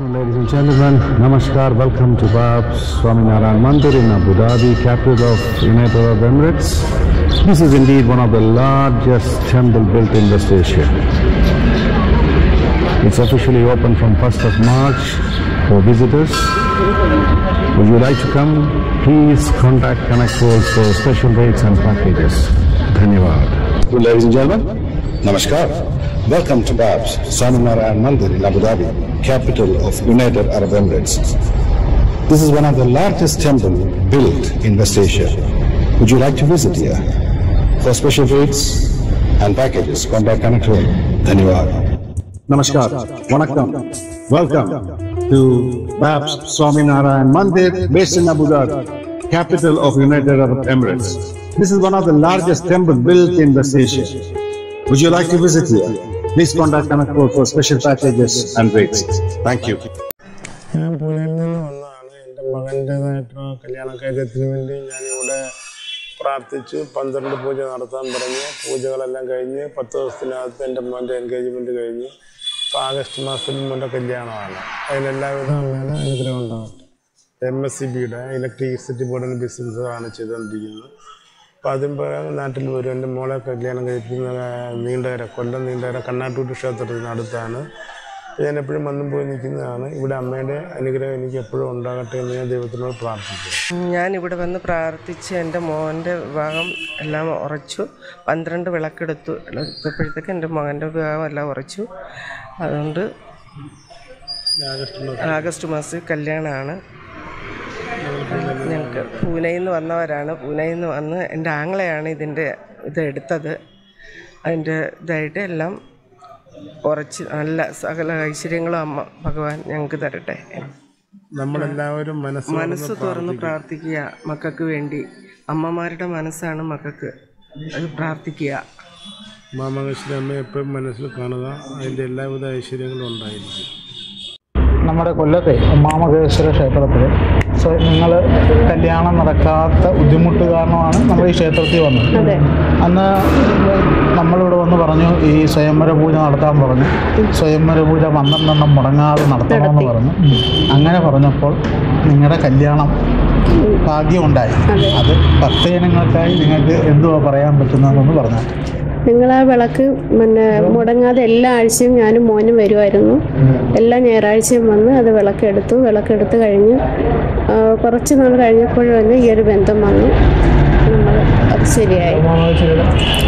Ladies and gentlemen, Namaskar. Welcome to Bab's Swaminarayan Mandir in Abu Dhabi, capital of United Arab Emirates. This is indeed one of the largest temple built in West Asia. It's officially open from 1st of March for visitors. Would you like to come? Please contact Connect World for special rates and packages. Dhanyavad. Ladies and gentlemen, Namaskar. Welcome to Bab's Swaminarayan Mandir in Abu Dhabi, capital of United Arab Emirates. This is one of the largest temples built in West Asia. Would you like to visit here? For special rates and packages, contact Connect World. Dhanyavad. Namaskar, Vanakkam. Welcome to Babs Swaminarayan Mandir based in Abu Dhabi, capital of United Arab Emirates. This is one of the largest temples built in West Asia. Would you like to visit here? Please contact Code for special packages and rates. Thank you. ഞാൻ എന്റെ പ്രാർത്ഥിച്ചു പന്ത്രണ്ട് പൂജ നടത്താൻ പറഞ്ഞ് പൂജകളെല്ലാം കഴിഞ്ഞ് പത്ത് ദിവസത്തിനകത്ത് എന്റെ മോന്റെ എൻഗേജ്മെന്റ് കഴിഞ്ഞ് ഇപ്പോൾ ആഗസ്റ്റ് മാസത്തിൽ മോന്റെ കല്യാണമാണ് അതിലെല്ലാവിധ അമ്മയുടെ അനുഗ്രഹം ഉണ്ടാവട്ടെ എം എസ് സി ബിയുടെ ഇലക്ട്രിസിറ്റി ബോർഡിന്റെ ബിസിനസ്സാണ് ചെയ്തുകൊണ്ടിരിക്കുന്നത് പ്രകാരം നാട്ടിൽ വരും എന്റെ മോളെ കല്യാണം കഴിക്കുന്ന നീണ്ടകര കൊല്ലം നീണ്ടകര കണ്ണാട്ടൂട്ട് ക്ഷേത്രത്തിന് അടുത്താണ്. ഞാൻ എപ്പോഴും വന്നും പോയി നിൽക്കുന്നതാണ്. ഇവിടെ അമ്മയുടെ അനുഗ്രഹം എനിക്ക് എപ്പോഴും ഉണ്ടാകട്ടെ എന്ന് ഞാൻ ദൈവത്തിനോട് പ്രാർത്ഥിക്കുന്നു. ഞാൻ ഇവിടെ വന്ന് പ്രാർത്ഥിച്ച് എന്റെ മോന്റെ വിവാഹം എല്ലാം ഉറച്ചു. പന്ത്രണ്ട് വിളക്കെടുത്തു. എടുത്തപ്പോഴത്തേക്ക് എന്റെ മകന്റെ വിവാഹം എല്ലാം ഉറച്ചു. അതുകൊണ്ട് ആഗസ്റ്റ് മാസം. കല്യാണമാണ്. ഞങ്ങൾക്ക് പൂനെയിൽ നിന്ന് വന്നവരാണ്. പൂനെയിൽ നിന്ന് വന്ന് എന്റെ ആങ്ങളെയാണ് ഇതിന്റെ ഇത് എടുത്തത്. അതിന്റെ ഇതായിട്ട് എല്ലാം ഉറച്ച് നല്ല സകല ഐശ്വര്യങ്ങളും അമ്മ ഭഗവാൻ ഞങ്ങൾക്ക് തരട്ടെ. നമ്മളെല്ലാവരും മനസ്സ് മനസ്സ് തുറന്ന് പ്രാർത്ഥിക്കുക. മക്കൾക്ക് വേണ്ടി അമ്മമാരുടെ മനസ്സാണ് മക്കൾക്ക് അത് പ്രാർത്ഥിക്കുക. മാമകശ്വരി അമ്മ എപ്പോഴും മനസ്സിൽ കാണുക. അതിന്റെ എല്ലാവിധ ഐശ്വര്യങ്ങളും ഉണ്ടായിരിക്കും. നമ്മുടെ കൊല്ലത്തെ മാമകേശ്വര ക്ഷേത്രത്തിൽ നിങ്ങൾ കല്യാണം നടക്കാത്ത ബുദ്ധിമുട്ട് കാരണമാണ് നമ്മൾ ഈ ക്ഷേത്രത്തിൽ വന്നത്. അന്ന് നമ്മളിവിടെ വന്ന് പറഞ്ഞു ഈ സ്വയംവര പൂജ നടത്താൻ പറഞ്ഞു. സ്വയംവര പൂജ പന്ത്രണ്ടെണ്ണം മുടങ്ങാതെ നടത്തണമെന്ന് പറഞ്ഞു. അങ്ങനെ പറഞ്ഞപ്പോൾ നിങ്ങളുടെ കല്യാണം ഭാഗ്യമുണ്ടായി. അത്. ഭക്തജനങ്ങൾക്കായി നിങ്ങൾക്ക് എന്തുവാ പറയാൻ പറ്റുന്നതെന്ന് പറഞ്ഞു നിങ്ങൾ ആ വിളക്ക് പിന്നെ മുടങ്ങാതെ എല്ലാ ആഴ്ചയും ഞാനും മോനും വരുമായിരുന്നു. എല്ലാ ഞായറാഴ്ചയും വന്ന് അത് വിളക്കെടുത്തു. വിളക്കെടുത്ത് കഴിഞ്ഞ് കുറച്ച് നാൾ കഴിഞ്ഞപ്പോഴും തന്നെ ഈ ഒരു ബന്ധം വന്നു. നമ്മൾ അത് ശരിയായി.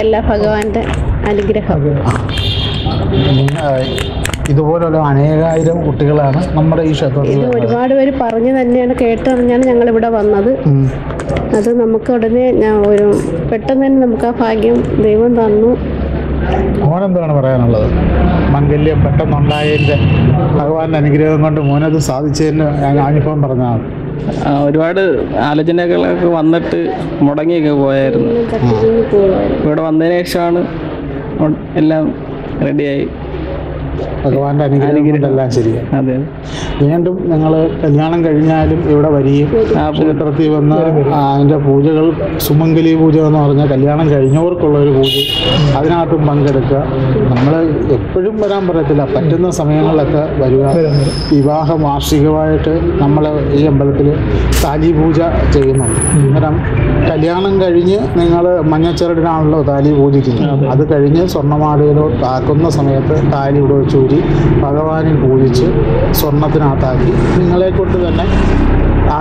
എല്ലാ ഭഗവാന്റെ അനുഗ്രഹം. ഇതുപോലുള്ള അനേകായിരം കുട്ടികളാണ് നമ്മുടെ ഈ ക്ഷേത്രത്തിൽ ഇത് ഒരുപാട് പേര് പറഞ്ഞു തന്നെയാണ് കേട്ടറിഞ്ഞാണ് ഞങ്ങൾ ഇവിടെ വന്നത്. അത് നമുക്ക് ഉടനെ ഞാൻ ഒരു പെട്ടെന്ന് തന്നെ നമുക്ക് ആ ഭാഗ്യം ദൈവം തന്നു. മോനെന്താണ് പറയാനുള്ളത്? മംഗല്യം പെട്ടെന്നുണ്ടായതിന്റെ ഭഗവാന്റെ അനുഗ്രഹം കൊണ്ട് മോനത് സാധിച്ചതിന് ഞാൻ അനുഭവം പറഞ്ഞാൽ ഒരുപാട് ആലോചനകളൊക്കെ വന്നിട്ട് മുടങ്ങിയൊക്കെ പോയായിരുന്നു. ഇവിടെ വന്നതിന് ശേഷമാണ് എല്ലാം റെഡിയായി ഭഗവാന്റെ അനുഗ്രഹം ശരിയാണ് വീണ്ടും ഞങ്ങൾ കല്യാണം കഴിഞ്ഞാലും ഇവിടെ വരികയും ക്ഷേത്രത്തിൽ വന്ന് അതിന്റെ പൂജകൾ സുമംഗലി പൂജ എന്ന് പറഞ്ഞാൽ കല്യാണം കഴിഞ്ഞവർക്കുള്ള ഒരു പൂജ. അതിനകത്തും പങ്കെടുക്കുക. നമ്മൾ എപ്പോഴും വരാൻ പറയത്തില്ല. പറ്റുന്ന സമയങ്ങളിലൊക്കെ വരിക. വിവാഹ വാർഷികമായിട്ട് നമ്മൾ ഈ അമ്പലത്തിൽ താലി പൂജ ചെയ്യുന്നുണ്ട്. അന്നേരം കല്യാണം കഴിഞ്ഞ് നിങ്ങൾ മഞ്ഞച്ചരടിനാണല്ലോ താലി പൂജിക്കുന്നത് അത്. കഴിഞ്ഞ് സ്വർണമാലയിലോ താക്കുന്ന സമയത്ത് താലി ഇവിടെ ഊരി ഭഗവാനിൽ പൂജിച്ച് സ്വർണത്തിനകത്താക്കി. നിങ്ങളെ കൊണ്ട് തന്നെ ആ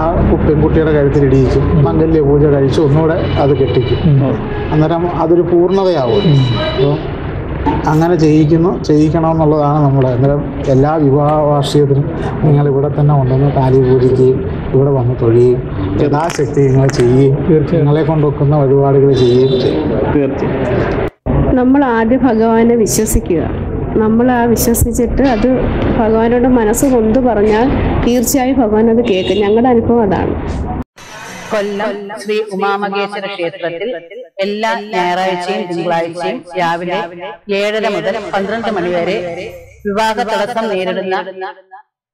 പെൺകുട്ടിയുടെ കഴുത്തിൽ ഇടിയിക്കും. മംഗല്യ പൂജ കഴിച്ച് ഒന്നുകൂടെ അത് കെട്ടിക്കും. അന്നേരം അതൊരു പൂർണതയാവും. അപ്പോൾ അങ്ങനെ ചെയ്യിക്കുന്നു. ചെയ്യിക്കണമെന്നുള്ളതാണ് നമ്മൾ അന്നേരം എല്ലാ വിവാഹ വാർഷികത്തിനും നിങ്ങൾ ഇവിടെ തന്നെ കൊണ്ടുവന്ന് താലി പൂജിക്കുകയും ഇവിടെ വന്ന് തൊഴുകയും യഥാശക്തി നിങ്ങൾ ചെയ്യുകയും നിങ്ങളെ കൊണ്ടൊക്കുന്ന വഴിപാടുകൾ ചെയ്യുകയും ചെയ്യും. തീർച്ചയായും. നമ്മൾ ആദ്യം ഭഗവാനെ വിശ്വസിക്കുക. നമ്മൾ ആ വിശ്വസിച്ചിട്ട് അത് ഭഗവാനോട് മനസ്സ് കൊണ്ട് പറഞ്ഞാൽ തീർച്ചയായും ഭഗവാൻ അത് കേൾക്കും. ഞങ്ങളുടെ അനുഭവം അതാണ്. കൊല്ലം ശ്രീ ഉമാമകേശ്വര ക്ഷേത്രത്തിൽ എല്ലാ ഞായറാഴ്ചയും തിങ്കളാഴ്ചയും രാവിലെ ഏഴര മുതൽ പന്ത്രണ്ട് മണിവരെ വിവാഹ തടസ്സം നേരിടുന്ന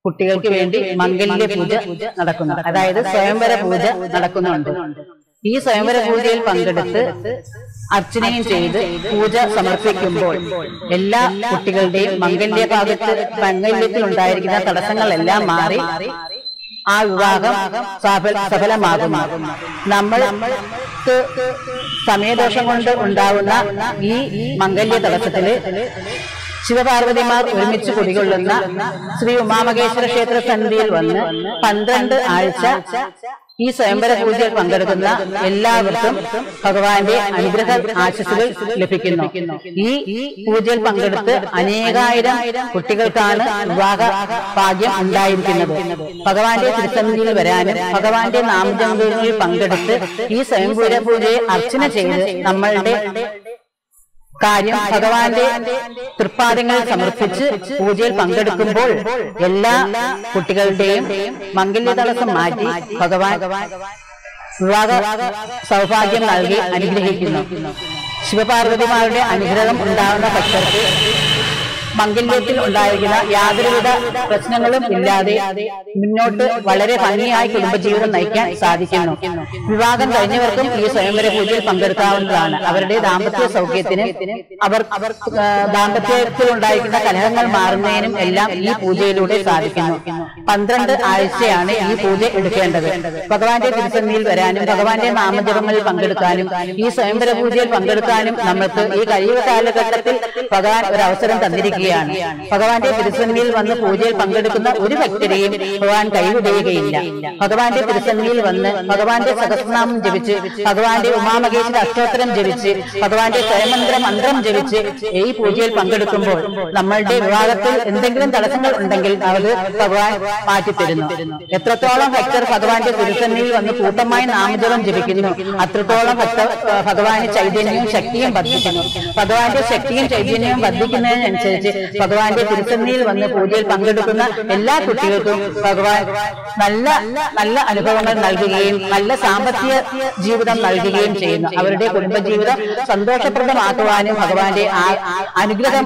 കുട്ടികൾക്ക് വേണ്ടി മംഗല്യ പൂജ നടക്കുന്നു അതായത് സ്വയംവര പൂജ നടക്കുന്നുണ്ട്. ഈ സ്വയംവര പൂജയിൽ പങ്കെടുത്ത് അർച്ചനയും ചെയ്ത് പൂജ സമർപ്പിക്കുമ്പോൾ എല്ലാ കുട്ടികളുടെയും മംഗല്യ ഭാഗത്ത് മംഗല്യത്തിൽ ഉണ്ടായിരിക്കുന്ന തടസ്സങ്ങളെല്ലാം മാറി ആ വിവാഹം സഫല- സഫലമാകുന്നു. നമ്മൾ സമയദോഷം കൊണ്ട് ഉണ്ടാവുന്ന ഈ മംഗല്യ തടസ്സത്തിൽ ശിവപാർവതിമാർ ഒരുമിച്ച് കുടികൊള്ളുന്ന ശ്രീ ഉമാമഹേശ്വര ക്ഷേത്ര സന്നിധിയിൽ വന്ന് പന്ത്രണ്ട് ആഴ്ച ഈ സ്വയംവര പൂജയിൽ പങ്കെടുക്കുന്ന എല്ലാവർക്കും ഭഗവാന്റെ അനുഗ്രഹ ആശസ്സുകൾ ലഭിക്കുന്നു. ഈ പൂജയിൽ പങ്കെടുത്ത് അനേകായിരം കുട്ടികൾക്കാണ് വിവാഹ ഭാഗ്യം ഉണ്ടായിരിക്കുന്നത്. ഭഗവാന്റെ തിരുസന്നിധിയിൽ വരാനും ഭഗവാന്റെ നാമജപങ്ങളിൽ പങ്കെടുത്ത് ഈ സ്വയംപൂര പൂജയെ അർച്ചന ചെയ്ത് നമ്മളുടെ കാര്യം ഭഗവാന്റെ തൃപ്പാദങ്ങൾ സമർപ്പിച്ച് പൂജയിൽ പങ്കെടുക്കുമ്പോൾ എല്ലാ കുട്ടികളുടെയും മംഗല്യ തടസ്സം മാറ്റി ഭഗവാൻ വിവാഹ സൗഭാഗ്യം നൽകി അനുഗ്രഹിക്കുന്നു. ശിവപാർവതിമാരുടെ അനുഗ്രഹം ഉണ്ടാകുന്ന ഭക്തർക്ക് മംഗല്യത്തിൽ ഉണ്ടായിരിക്കുന്ന യാതൊരുവിധ പ്രശ്നങ്ങളും ഇല്ലാതെ മുന്നോട്ട് വളരെ ഭംഗിയായി കുടുംബജീവിതം നയിക്കാൻ സാധിക്കുന്നു. വിവാഹം കഴിഞ്ഞവർക്കും ഈ സ്വയംവര പൂജയിൽ പങ്കെടുക്കാവുന്നതാണ്. അവരുടെ ദാമ്പത്യ സൗഖ്യത്തിന് അവർ അവർ ദാമ്പത്യത്തിൽ ഉണ്ടായിരിക്കുന്ന കലഹങ്ങൾ മാറുന്നതിനും എല്ലാം ഈ പൂജയിലൂടെ സാധിക്കുന്നു. പന്ത്രണ്ട് ആഴ്ചയാണ് ഈ പൂജ എടുക്കേണ്ടത്. ഭഗവാന്റെ തിരുസന്നിയിൽ വരാനും ഭഗവാന്റെ നാമജപങ്ങളിൽ പങ്കെടുക്കാനും ഈ സ്വയംവര പൂജയിൽ പങ്കെടുക്കാനും നമ്മൾക്ക് ഈ കഴിയുക കാലഘട്ടത്തിൽ ഭഗവാൻ ഒരു അവസരം തന്നിരിക്കുകയാണ് ഭഗവാന്റെ തിരുസന്നിയിൽ വന്ന് പൂജയിൽ പങ്കെടുക്കുന്ന ഒരു ഭക്തരെയും ഭഗവാൻ കൈവിടുകയില്ല. ഭഗവാന്റെ തിരുസന്നിയിൽ വന്ന് ഭഗവാന്റെ സഹസ്രനാമം ജപിച്ച് ഭഗവാന്റെ ഉമാമകേശ്വര അഷ്ടോത്തരം ജപിച്ച് ഭഗവാന്റെ സ്വയമന്ത്ര മന്ത്രം ജപിച്ച് ഈ പൂജയിൽ പങ്കെടുക്കുമ്പോൾ നമ്മളുടെ വിവാഹത്തിൽ എന്തെങ്കിലും തടസ്സങ്ങൾ ഉണ്ടെങ്കിൽ അത് ഭഗവാൻ മാറ്റിത്തരുന്നു. എത്രത്തോളം ഭക്തർ ഭഗവാന്റെ തിരുസന്നിയിൽ വന്ന് കൂട്ടമായി നാമജപം ജപിക്കുന്നു അത്രത്തോളം ഭക്ത ഭഗവാന്റെ ചൈതന്യവും ശക്തിയും വർദ്ധിക്കുന്നു. ഭഗവാന്റെ ശക്തിയും ചൈതന്യവും വർദ്ധിക്കുന്നതിനനുസരിച്ച് ഭഗവാന്റെ തിരുസന്നിയിൽ വന്ന് പൂജയിൽ പങ്കെടുക്കുന്ന എല്ലാ കുട്ടികൾക്കും ഭഗവാൻ നല്ല നല്ല അനുഭവങ്ങൾ നൽകുകയും നല്ല സാമ്പത്തിക ജീവിതം നൽകുകയും ചെയ്യുന്നു. അവരുടെ കുടുംബജീവിതം സന്തോഷപ്രദമാക്കുവാനും ഭഗവാന്റെ അനുഗ്രഹം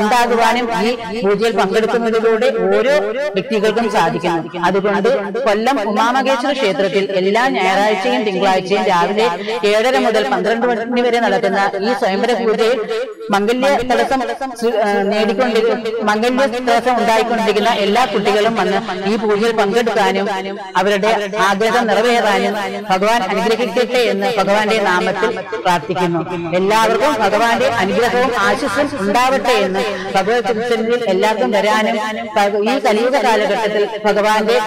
ഉണ്ടാകുവാനും ഈ പൂജയിൽ പങ്കെടുക്കുന്നതിലൂടെ ഓരോ വ്യക്തികൾക്കും സാധിക്കുന്നു. അതുകൊണ്ട് കൊല്ലം ഉമാമകേശ്വര ക്ഷേത്രത്തിൽ എല്ലാ ഞായറാഴ്ചയും തിങ്കളാഴ്ചയും രാവിലെ ഏഴര മുതൽ പന്ത്രണ്ട് മണി വരെ നടക്കുന്ന ഈ സ്വയംവര പൂജയിൽ മംഗല്യ തടസ്സം നേടിക്കൊണ്ടിരിക്കുന്ന മംഗല്യ ദിവസം ഉണ്ടായിക്കൊണ്ടിരിക്കുന്ന എല്ലാ കുട്ടികളും വന്ന് ഈ പൂജയിൽ പങ്കെടുക്കാനും അവരുടെ ആഗ്രഹം നിറവേറാനും ഭഗവാൻ അനുഗ്രഹിക്കട്ടെ എന്ന് ഭഗവാന്റെ നാമത്തിൽ പ്രാർത്ഥിക്കുന്നു. എല്ലാവർക്കും ഭഗവാന്റെ അനുഗ്രഹവും ആശിസ്സും ഉണ്ടാവട്ടെ എന്ന് ഭഗവത് തിരുസന്നിധിയിൽ എല്ലാവർക്കും വരാനും ഈ കലിയുഗ കാലഘട്ടത്തിൽ ഭഗവാന്റെ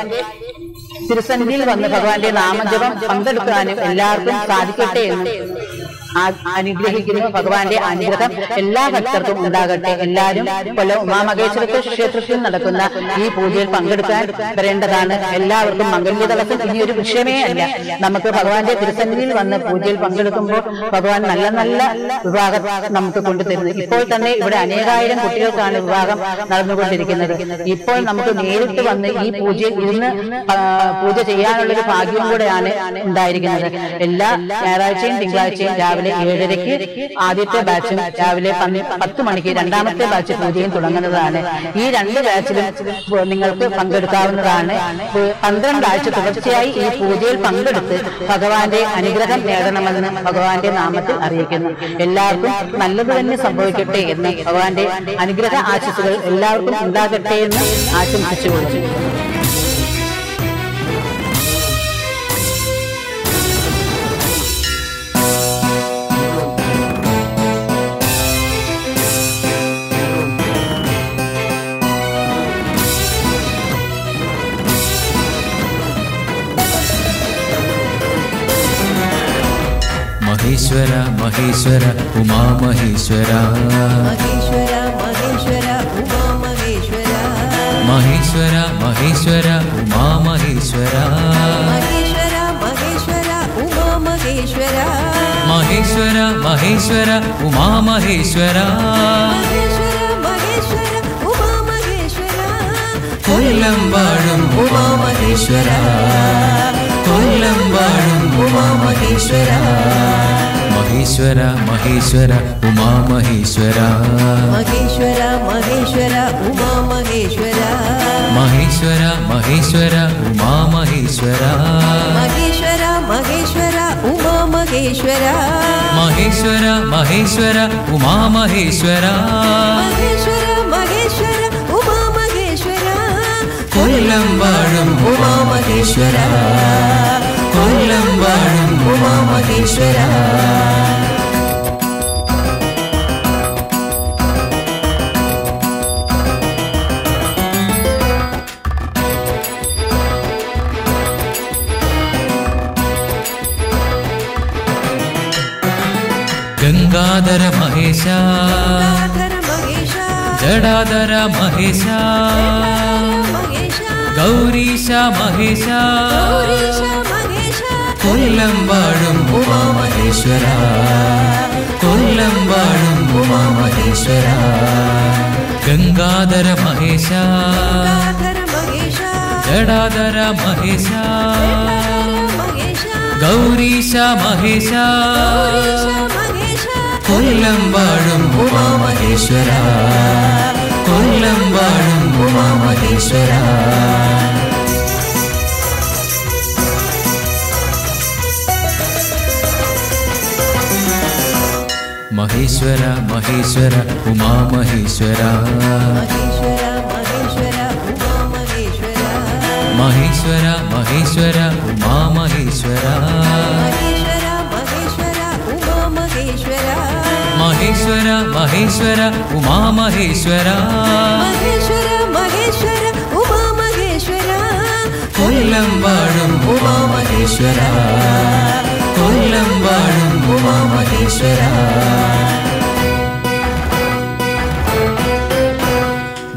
തിരുസന്നിധിയിൽ വന്ന് ഭഗവാന്റെ നാമജപം പങ്കെടുക്കാനും എല്ലാവർക്കും സാധിക്കട്ടെ എന്ന് അനുഗ്രഹിക്കുന്നു. ഭഗവാന്റെ അനുഗ്രഹം എല്ലാ ഭക്തർക്കും ഉണ്ടാകട്ടെ. എല്ലാവരും കൊല്ലം ഉമാമഹേശ്വര ക്ഷേത്രത്തിൽ നടക്കുന്ന ഈ പൂജയിൽ പങ്കെടുക്കാൻ വരേണ്ടതാണ്. എല്ലാവർക്കും മംഗല്യ ദിവസം ഇനി ഒരു വിഷയമേ അല്ല. നമുക്ക് ഭഗവാന്റെ തിരുസന്നിധിയിൽ വന്ന് പൂജയിൽ പങ്കെടുക്കുമ്പോൾ ഭഗവാൻ നല്ല നല്ല വിവാഹം നമുക്ക് കൊണ്ടുതരുന്നു. ഇപ്പോൾ തന്നെ ഇവിടെ അനേകായിരം കുട്ടികൾക്കാണ് വിവാഹം നടന്നുകൊണ്ടിരിക്കുന്നത്. ഇപ്പോൾ നമുക്ക് നേരിട്ട് വന്ന് ഈ പൂജയിൽ ഇരുന്ന് ആ, പൂജ ചെയ്യാനുള്ള ഒരു ഭാഗ്യം കൂടെയാണ് ഉണ്ടായിരിക്കുന്നത്. എല്ലാ ഞായറാഴ്ചയും തിങ്കളാഴ്ചയും രാവിലെ ഏഴരയ്ക്ക് ആദ്യത്തെ ബാച്ചും രാവിലെ പത്ത് മണിക്ക് രണ്ടാമത്തെ ബാച്ച് പൂജയും തുടങ്ങുന്നതാണ്. ഈ രണ്ട് ബാച്ചിലും നിങ്ങൾക്ക് പങ്കെടുക്കാവുന്നതാണ്. പന്ത്രണ്ട് ആഴ്ച തുടർച്ചയായി ഈ പൂജയിൽ പങ്കെടുത്ത് ഭഗവാന്റെ അനുഗ്രഹം നേടണമെന്ന് ഭഗവാന്റെ നാമത്തിൽ അറിയിക്കുന്നു. എല്ലാവർക്കും നല്ലത് തന്നെ സംഭവിക്കട്ടെ എന്ന് ഭഗവാന്റെ അനുഗ്രഹ ആശസ്സുകൾ എല്ലാവർക്കും ഉണ്ടാകട്ടെ എന്ന് ആശംസിച്ചുകൊള്ളുന്നു. മഹേശ്വര മഹേശ്വര ഉമാമഹേശ്വര മഹേശ്വര മഹേശ്വര ഉമാ മഹേശ്വര മഹേശ്വര മഹേശ്വര ഉമാമഹേശ്വര മഹേശ്വര മഹേശ്വര ഉമാ മഹേശ്വര മഹേശ്വര മഹേശ്വര ഉമാമഹേശ്വര മഹേശ്വര മഹേശ്വര ഉമാ മഹേശ്വര കൊല്ലം വാഴും ഉമാമഹേശ്വര കൊല്ലം വാഴും ഉമാമഹേശ്വര മഹേശ്വര മഹേശ്വര ഉമാമഹേശ്വര മഹേശ്വര മഹേശ്വര ഉമാ മഹേശ്വര മഹേശ്വര മഹേശ്വര ഉമാമഹേശ്വര മഹേശ്വര മഹേശ്വര ഉമാ മഹേശ്വര മഹേശ്വര കൊല്ലം വാഴും ഉമാമഹേശ്വര. കൊല്ലം വാഴും ഉമാമഹേശ്വര. ഗംഗാധര മഹേശ. ഗംഗാധര മഹേശ. கௌரீஷ மகேஷா. கொல்லம் வாழும் உமா மகேஸ்வரா கொல்லம் வாழும் உமா மகேஸ்வரா கங்காதர மகேஷா. ஜடாதர மகேஷா. கௌரீஷ மகேஷா. கொல்லம் வாழும் உமா மகேஸ்வரா ഗൗരീശ മഹേശ ഗൗരീശ മഹേശ കൊല്ലം വാഴും ഉമാമഹേശ്വര കൊല്ലം വാഴും ഉമാമഹേശ്വര മഹേശ്വര മഹേശ്വര ഉമാമഹേശ്വര മഹേശ്വര മഹേശ്വര ഉമാ മഹേശ്വര മഹേശ്വര മഹേശ്വര മഹേശ്വര മഹേശ്വര ഉമാ മഹേശ്വര മഹേശ്വര മഹേശ്വര മഹേശ്വര മഹേശ്വര ഉമാ മഹേശ്വര കൊല്ലം വാഴും ഉമാമഹേശ്വര. കൊല്ലം വാഴും ഉമാ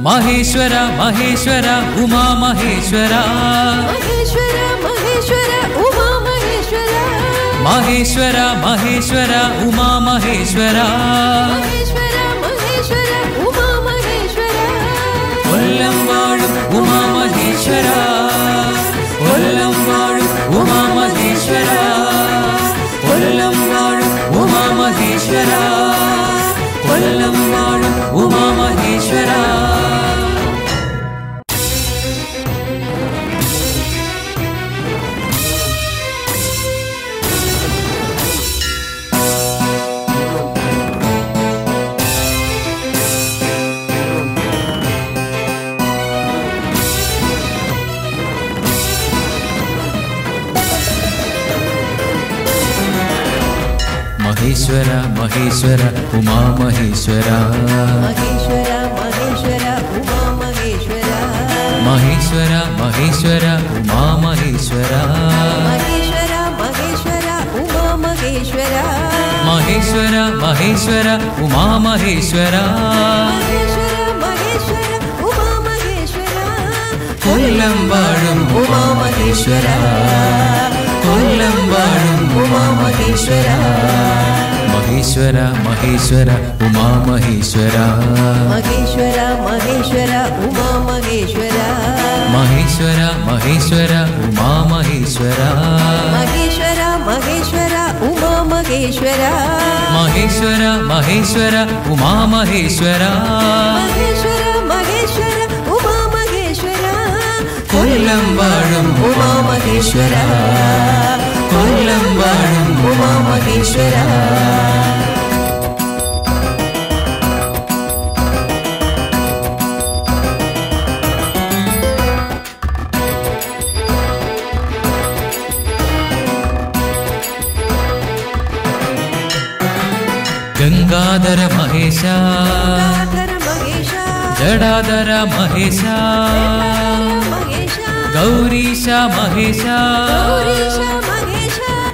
മഹേശ്വര മഹേശ്വര ഉമാ മഹേശ്വര മഹേശ്വര മഹേശ്വര माहेश्वर माहेश्वर उमा महेश्वर। മഹേശ്വര മഹേശ്വര ഉമാമഹേശ്വര മഹേശ്വര മഹേശ്വര ഉമാ മഹേശ്വര മഹേശ്വര മഹേശ്വര ഉമാമഹേശ്വര മഹേശ്വര മഹേശ്വര ഉമാ മഹേശ്വര മഹേശ്വര മഹേശ്വര ഉമാമഹേശ്വര മഹേശ്വര മഹേശ്വര ഉമാ മഹേശ്വര കൊല്ലം വാഴും ഉമാമഹേശ്വര കൊല്ലം വാഴും ഉമാമഹേശ്വര മഹേശ്വര മഹേശ്വര ഉമാമഹേശ്വര മഹേശ്വര മഹേശ്വര ഉമാ മഹേശ്വര മഹേശ്വര മഹേശ്വര ഉമാമഹേശ്വര മഹേശ്വര മഹേശ്വര ഉമാ മഹേശ്വര മഹേശ്വര മഹേശ്വര ഉമാമഹേശ്വര മഹേശ്വര മഹേശ്വര ഉമാ മഹേശ്വര കൊല്ലം വാഴും ഉമാമഹേശ്വര കൊല്ലം വാഴും ഉമാമഹേശ്വര ഗംഗാധര മഹേശ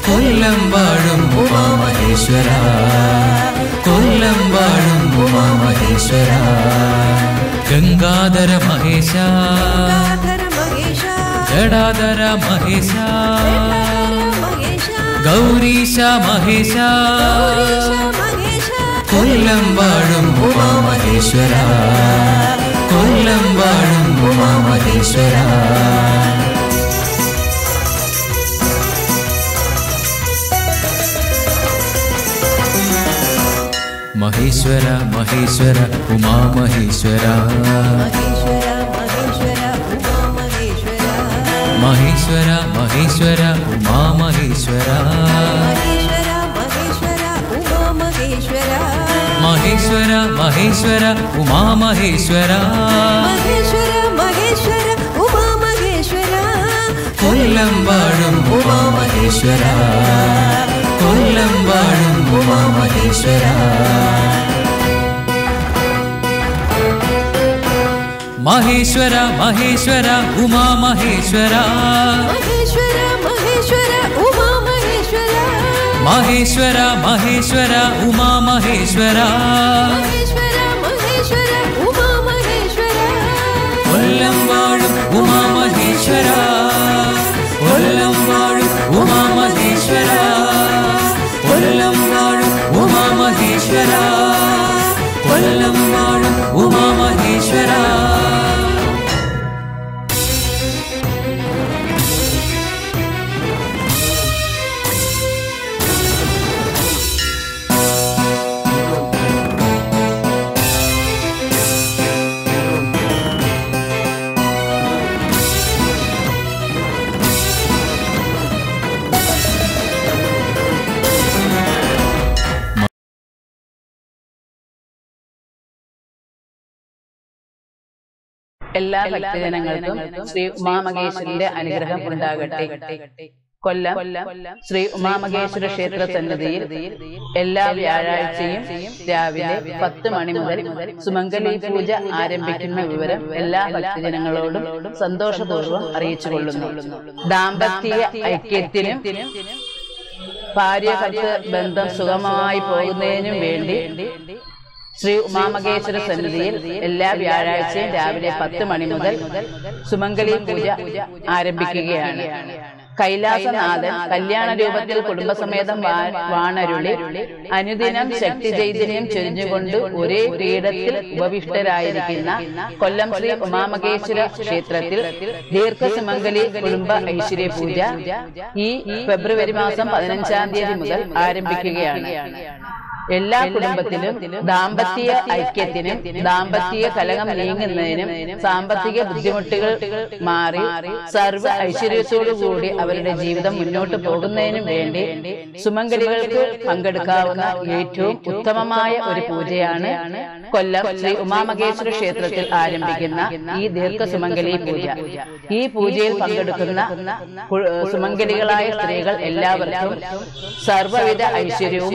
கொல்லம் வாழும் உமா மகேஸ்வரா கொல்லம் வாழும் உமா மகேஸ்வரா கங்காதர மகேஷா ஜடாதர மகேஷா கௌரீஷா மகேஷா கொல்லம் வாழும் உமா மகேஸ்வரா கொல்லம் வாழும் உமா மகேஸ்வரா மகேஸ்வர மகேஸ்வர உமா மகேஸ்வரா. மகேஸ்வர மகேஸ்வர உமா மகேஸ்வரா. மகேஸ்வர மகேஸ்வர உமா மகேஸ்வரா. கொல்லம் வாழும் உமா மகேஸ்வரா. महेश्वर महेश्वर उमा महेश्वर उमाहे महेश्वर महेश्वर उमा महेश्वर എല്ലാ ഭക്തജനങ്ങൾക്കും ശ്രീ ഉമാമഹേശ്വരന്റെ അനുഗ്രഹം ഉണ്ടാകട്ടെ. കൊല്ലം ശ്രീ ഉമാമഹേശ്വര ക്ഷേത്ര സന്നിധിയിൽ എല്ലാ വ്യാഴാഴ്ചയും രാവിലെ പത്ത് മണി മുതൽ സുമംഗലി പൂജ ആരംഭിക്കുന്ന വിവരം എല്ലാ ഭക്തജനങ്ങളോടും സന്തോഷപൂർവം അറിയിച്ചു കൊള്ളുന്നു ദാമ്പത്യ ഐക്യത്തിനും ഭാര്യ ഭർത്ത ബന്ധം സുഗമമായി പോകുന്നതിനും വേണ്ടി ശ്രീ ഉമാമകേശ്വര സന്നിധിയിൽ എല്ലാ വ്യാഴാഴ്ചയും രാവിലെ പത്ത് മണി മുതൽ സുമംഗലി പൂജ ആരംഭിക്കുകയാണ്. കൈലാസനാഥൻ കല്യാണ രൂപത്തിൽ കുടുംബസമേതം വാണരുളി അനുദിനം ശക്തി ചൈതന്യം ചൊരിഞ്ഞുകൊണ്ട് ഒരേ പീഠത്തിൽ ഉപവിഷ്ടരായിരിക്കുന്ന കൊല്ലം ശ്രീ ഉമാമകേശ്വര ക്ഷേത്രത്തിൽ ദീർഘസുമംഗലി കുടുംബ ഐശ്വര്യ പൂജ ഈ ഫെബ്രുവരി മാസം പതിനഞ്ചാം തീയതി മുതൽ ആരംഭിക്കുകയാണ്. എല്ലാ കുടുംബത്തിലും ദാമ്പത്യ ഐക്യത്തിനും ദാമ്പത്യ കലകം നീങ്ങുന്നതിനും സാമ്പത്തിക ബുദ്ധിമുട്ടുകൾ മാറി സർവ ഐശ്വര്യത്തോടുകൂടി അവരുടെ ജീവിതം മുന്നോട്ട് പോകുന്നതിനും വേണ്ടി സുമംഗലികൾക്ക് പങ്കെടുക്കാവുന്ന ഏറ്റവും ഉത്തമമായ ഒരു പൂജയാണ് കൊല്ലം ശ്രീ ഉമാമഹേശ്വര ക്ഷേത്രത്തിൽ ആരംഭിക്കുന്ന ഈ ദീർഘ സുമംഗലി പൂജ. ഈ പൂജയിൽ പങ്കെടുക്കുന്ന സുമംഗലികളായ സ്ത്രീകൾ എല്ലാവർക്കും സർവവിധ ഐശ്വര്യവും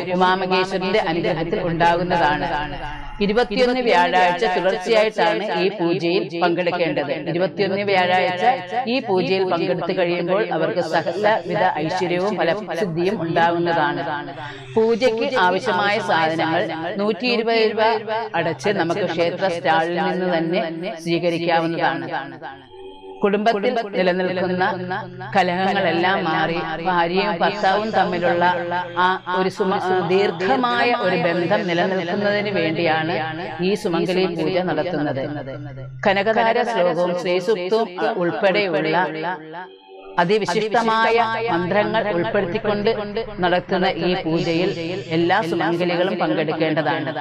ഉമാമകേശ്വരന്റെ അനുഗ്രഹത്തിൽ ഉണ്ടാകുന്നതാണ് ഇരുപത്തിയൊന്ന് വ്യാഴാഴ്ച തുടർച്ചയായിട്ടാണ് ഈ പൂജയിൽ പങ്കെടുക്കേണ്ടത്. ഇരുപത്തിയൊന്ന് വ്യാഴാഴ്ച ഈ പൂജയിൽ പങ്കെടുത്തു കഴിയുമ്പോൾ അവർക്ക് സകലവിധ ഐശ്വര്യവും ഫലസിദ്ധിയും ഉണ്ടാകുന്നതാണ് പൂജയ്ക്ക് ആവശ്യമായ സാധനങ്ങൾ നൂറ്റി ഇരുപത് രൂപ അടച്ച് നമുക്ക് ക്ഷേത്ര സ്റ്റാളിൽ നിന്ന് തന്നെ സ്വീകരിക്കാവുന്നതാണ്. കുടുംബത്തിൽ നിലനിൽക്കുന്ന കലഹങ്ങളെല്ലാം മാറി ഭാര്യയും ഭർത്താവും തമ്മിലുള്ള ആ ഒരു സുമ ദീർഘമായ ഒരു ബന്ധം നിലനിൽക്കുന്നതിന് വേണ്ടിയാണ് ഈ സുമംഗലി പൂജ നടത്തുന്നത്. കനകതാര ശ്ലോകവും ശ്രീസുക്തവും ഉൾപ്പെടെയുള്ള അതിവിശിഷ്ടമായ മന്ത്രങ്ങൾ ഉൾപ്പെടുത്തിക്കൊണ്ട് നടത്തുന്ന ഈ പൂജയിൽ എല്ലാ സുമംഗലികളും പങ്കെടുക്കേണ്ടതാണ്.